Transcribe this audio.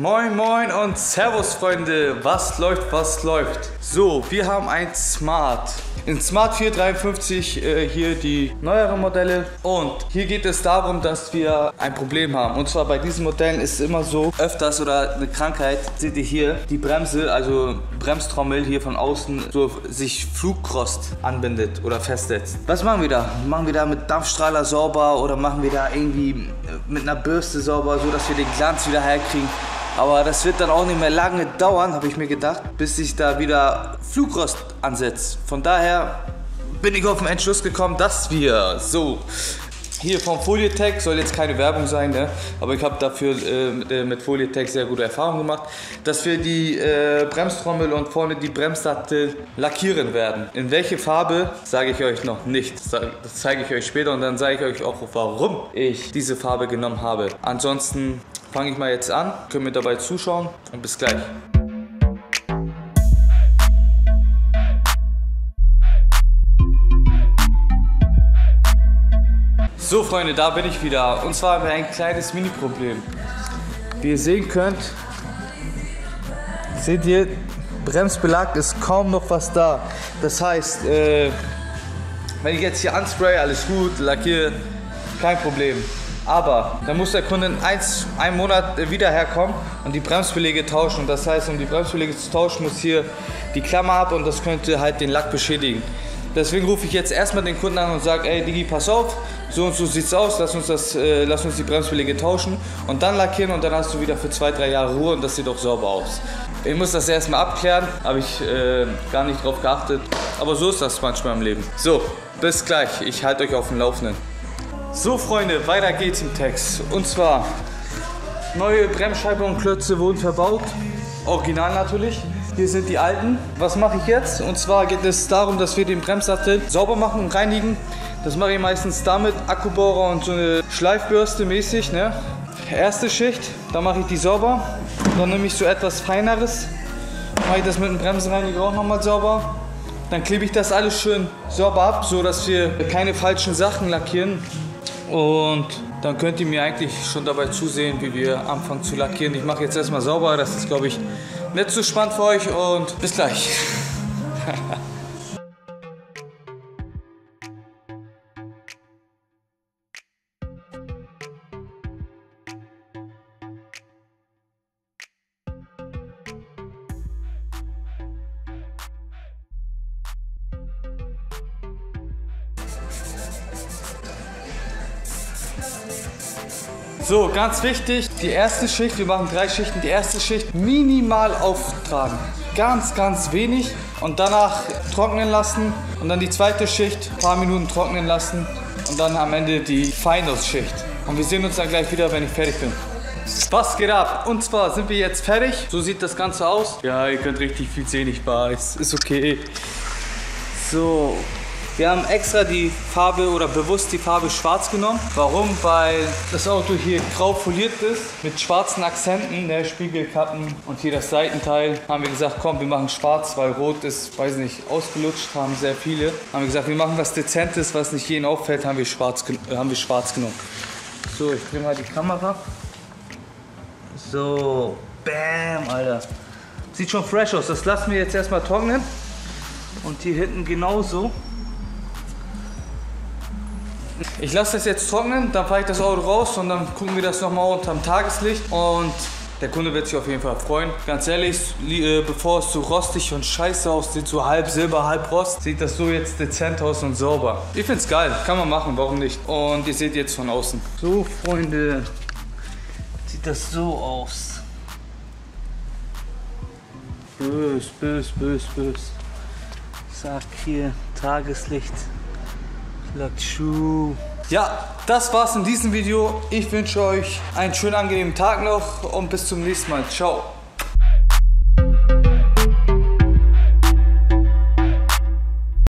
Moin moin und Servus Freunde, was läuft, was läuft? So, wir haben ein Smart. In Smart 453 äh, hier die neueren Modelle und hier geht es darum, dass wir ein Problem haben. Und zwar bei diesen Modellen ist es immer so, öfters oder eine Krankheit, seht ihr hier, die Bremse, also Bremstrommel hier von außen so sich Flugkrost anbindet oder festsetzt. Was machen wir da? Machen wir da mit Dampfstrahler sauber oder machen wir da irgendwie mit einer Bürste sauber, so dass wir den Glanz wieder herkriegen? Aber das wird dann auch nicht mehr lange dauern, habe ich mir gedacht, bis sich da wieder Flugrost ansetzt. Von daher bin ich auf den Entschluss gekommen, dass wir so hier vom Folietech soll jetzt keine Werbung sein, ne? aber ich habe dafür äh, mit, äh, mit Folietech sehr gute Erfahrungen gemacht, dass wir die äh, Bremstrommel und vorne die Bremssattel lackieren werden. In welche Farbe sage ich euch noch nicht. Das zeige ich euch später und dann sage ich euch auch, warum ich diese Farbe genommen habe. Ansonsten fange ich mal jetzt an, können mir dabei zuschauen und bis gleich. So Freunde, da bin ich wieder. Und zwar haben wir ein kleines Mini-Problem. Wie ihr sehen könnt, seht ihr, Bremsbelag ist kaum noch was da. Das heißt, äh, wenn ich jetzt hier anspray, alles gut, lackiere, kein Problem. Aber dann muss der Kunde in eins, einen Monat wieder herkommen und die Bremsbeläge tauschen. Das heißt, um die Bremsbeläge zu tauschen, muss hier die Klammer ab und das könnte halt den Lack beschädigen. Deswegen rufe ich jetzt erstmal den Kunden an und sage, ey Digi, pass auf, so und so sieht's aus, lass uns, das, äh, lass uns die Bremsbeläge tauschen und dann lackieren und dann hast du wieder für zwei, drei Jahre Ruhe und das sieht auch sauber aus. Ich muss das erstmal abklären, habe ich äh, gar nicht drauf geachtet, aber so ist das manchmal im Leben. So, bis gleich, ich halte euch auf dem Laufenden. So Freunde, weiter geht's im Text. Und zwar, neue Bremsscheibe und Klötze wurden verbaut. Original natürlich. Hier sind die alten. Was mache ich jetzt? Und zwar geht es darum, dass wir den Bremssattel sauber machen und reinigen. Das mache ich meistens damit, Akkubohrer und so eine Schleifbürste mäßig. Ne? Erste Schicht, da mache ich die sauber. Dann nehme ich so etwas Feineres, mache ich das mit dem Bremsenreiniger auch nochmal sauber. Dann klebe ich das alles schön sauber ab, so dass wir keine falschen Sachen lackieren. Und dann könnt ihr mir eigentlich schon dabei zusehen, wie wir anfangen zu lackieren. Ich mache jetzt erstmal sauber, das ist glaube ich nicht so spannend für euch und bis gleich. So, ganz wichtig, die erste Schicht, wir machen drei Schichten, die erste Schicht minimal auftragen. Ganz, ganz wenig und danach trocknen lassen und dann die zweite Schicht, ein paar Minuten trocknen lassen und dann am Ende die Finals-Schicht. Und wir sehen uns dann gleich wieder, wenn ich fertig bin. Was geht ab? Und zwar sind wir jetzt fertig. So sieht das Ganze aus. Ja, ihr könnt richtig viel sehen, ich weiß. Ist okay. So, wir haben extra die Farbe oder bewusst die Farbe schwarz genommen. Warum? Weil das Auto hier grau foliert ist mit schwarzen Akzenten, ne, Spiegelkappen und hier das Seitenteil. Haben wir gesagt, komm, wir machen schwarz, weil rot ist, weiß nicht, ausgelutscht, haben sehr viele. Haben wir gesagt, wir machen was Dezentes, was nicht jedem auffällt, haben wir schwarz, äh, haben wir schwarz genommen. So, ich drehe mal die Kamera. So, bam, Alter. Sieht schon fresh aus. Das lassen wir jetzt erstmal trocknen. Und hier hinten genauso. Ich lasse das jetzt trocknen, dann fahre ich das Auto raus und dann gucken wir das nochmal unter dem Tageslicht und der Kunde wird sich auf jeden Fall freuen. Ganz ehrlich, äh, bevor es so rostig und scheiße aussieht, so halb Silber, halb Rost, sieht das so jetzt dezent aus und sauber. Ich finde es geil, kann man machen, warum nicht? Und ihr seht jetzt von außen. So, Freunde, sieht das so aus. Bös, bös, bös, bös. Ich sag hier, Tageslicht. Latschu. Ja, das war's in diesem Video. Ich wünsche euch einen schönen, angenehmen Tag noch und bis zum nächsten Mal. Ciao.